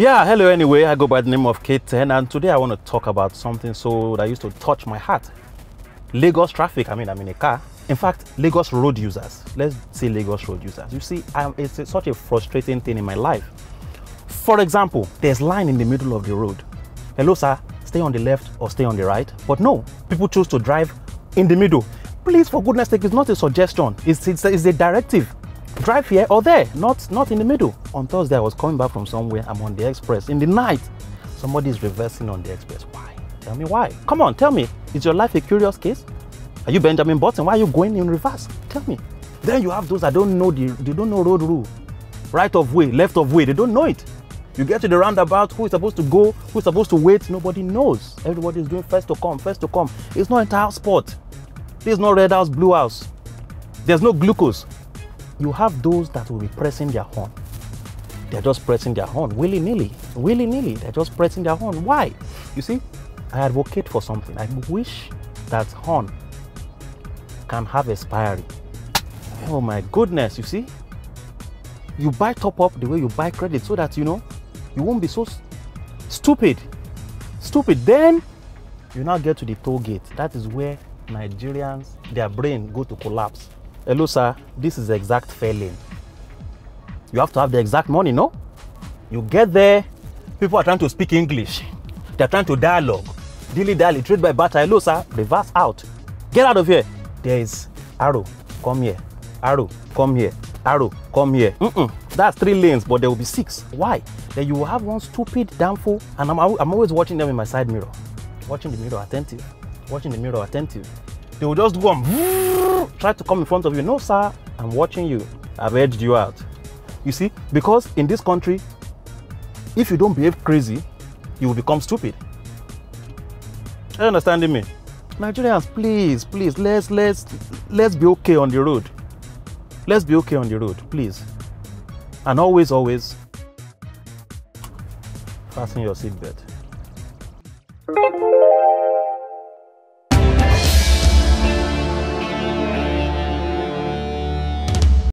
Yeah, hello anyway. I go by the name of K10 and today I want to talk about something so that used to touch my heart. Lagos traffic. I mean, I'm in a car. In fact, Lagos road users. Let's say Lagos road users. You see, I'm, it's a- such a frustrating thing in my life. For example, there's line in the middle of the road. Hello, sir. Stay on the left or stay on the right. But no, people choose to drive in the middle. Please, for goodness sake, it's not a suggestion. It's, it's, it's a directive. Drive here or there, not, not in the middle. On Thursday, I was coming back from somewhere. I'm on the express. In the night, somebody is reversing on the express. Why? Tell me why. Come on, tell me. Is your life a curious case? Are you Benjamin Button? Why are you going in reverse? Tell me. Then you have those that don't know the they don't know road rule. Right of way, left of way, they don't know it. You get to the roundabout, who is supposed to go, who is supposed to wait, nobody knows. Everybody is doing first to come, first to come. It's not inter-house sport. There's no red house, blue house. There's no glucose. You have those that will be pressing their horn. They're just pressing their horn willy nilly, willy nilly. They're just pressing their horn. Why? You see, I advocate for something. I wish that horn can have expiry. Oh my goodness, you see? You buy top up the way you buy credit so that you know you won't be so stupid. Stupid. Then you now get to the toll gate. That is where Nigerians, their brain go to collapse. Hello, sir. This is the exact fare lane. You have to have the exact money, no? You get there, people are trying to speak English. They're trying to dialogue. Dilly dally, trade by barter. Hello, sir. Reverse out. Get out of here. There is arrow. Come here. Arrow. Come here. Arrow. Come here. Mm-mm. That's three lanes, but there will be six. Why? Then you will have one stupid damn fool, and I'm, I'm always watching them in my side mirror. Watching the mirror attentive. Watching the mirror attentive. They will just go and try to come in front of you. No, sir. I'm watching you. I've edged you out. You see, because in this country, if you don't behave crazy, you will become stupid. Are you understanding me? Nigerians, please, please, let's let's let's be okay on the road. Let's be okay on the road, please. And always, always fasten your seatbelt.